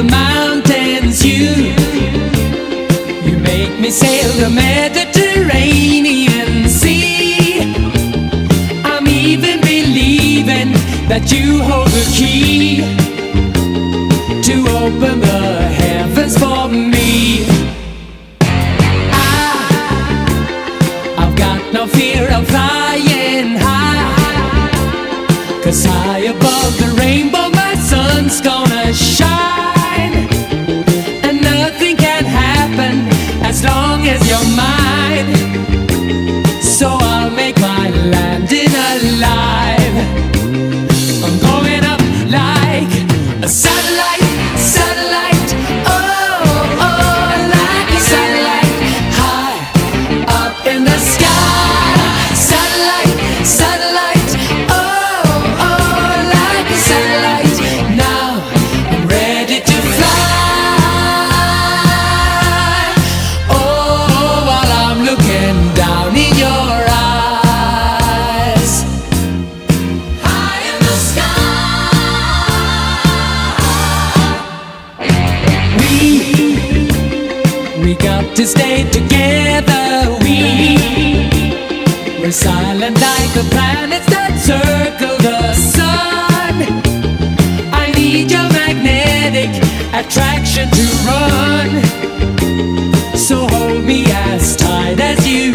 mountains. You, you make me sail the Mediterranean Sea. I'm even believing that you hold the key to open the heavens for me. I, I've got no fear of flying high. Cause high above as long as to stay together. We, we're silent like the planets that circle the sun. I need your magnetic attraction to run. So hold me as tight as you.